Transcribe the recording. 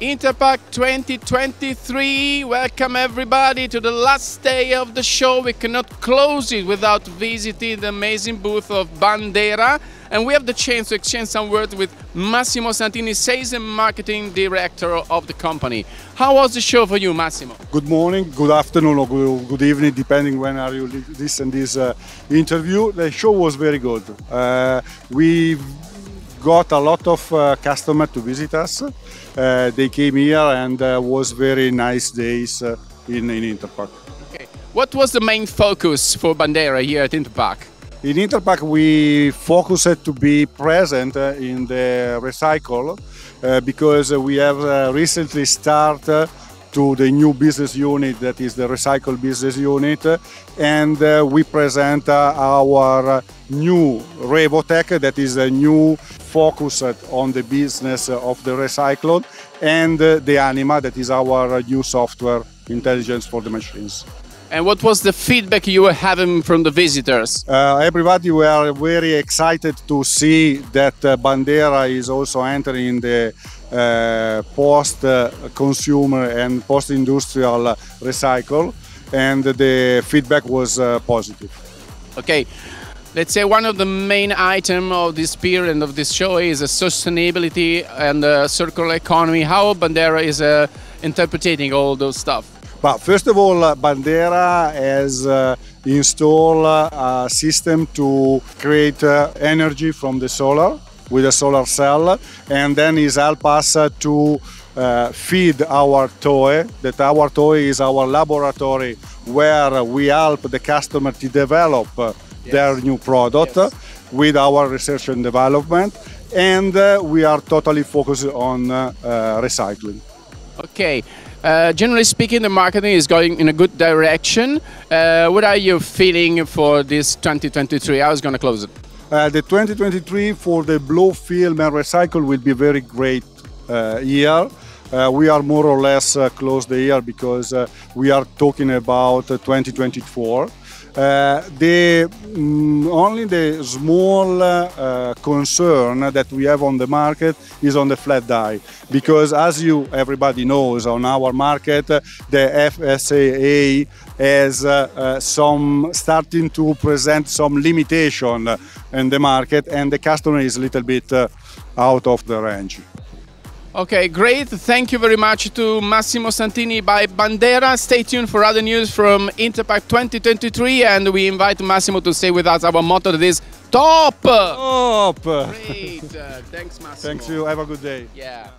Interpack 2023. Welcome everybody to the last day of the show. We cannot close it without visiting the amazing booth of Bandera. And we have the chance to exchange some words with Massimo Santini, Sales and Marketing Director of the company. How was the show for you, Massimo? Good morning, good afternoon, or good, evening, depending when are you listen this uh, interview. The show was very good. Uh, we got a lot of uh, customers to visit us. Uh, they came here and uh, was very nice days uh, in, in Interpack. Okay. What was the main focus for Bandera here at Interpack? In Interpack we focused to be present uh, in the recycle uh, because we have recently started to the new business unit that is the recycle business unit and uh, we present uh, our new Revotech that is a new focus on the business of the recycled and uh, the Anima that is our new software intelligence for the machines. And what was the feedback you were having from the visitors? Uh, everybody were very excited to see that uh, Bandera is also entering the uh, post-consumer and post-industrial recycle, and the feedback was uh, positive. Okay, let's say one of the main items of this period and of this show is sustainability and circular economy. How Bandera is uh, interpreting all those stuff? But first of all, Bandera has uh, installed a system to create uh, energy from the solar with a solar cell and then is help us to uh, feed our toy that our toy is our laboratory where we help the customer to develop yes. their new product yes. with our research and development and uh, we are totally focused on uh, recycling okay uh, generally speaking, the marketing is going in a good direction. Uh, what are you feeling for this 2023? I was going to close it. Uh, the 2023 for the blow film and recycle will be very great uh, year. Uh, we are more or less uh, close the year because we are talking about 2024. Uh, the mm, only the small uh, concern that we have on the market is on the flat die because as you everybody knows on our market the FSSAI has uh, some starting to present some limitation in the market and the customer is a little bit out of the range. Okay, great. Thank you very much to Massimo Santini by Bandera. Stay tuned for other news from Interpack 2023 and we invite Massimo to stay with us. Our motto is top! Top! Great. Uh, thanks, Massimo. Thanks you. Have a good day. Yeah.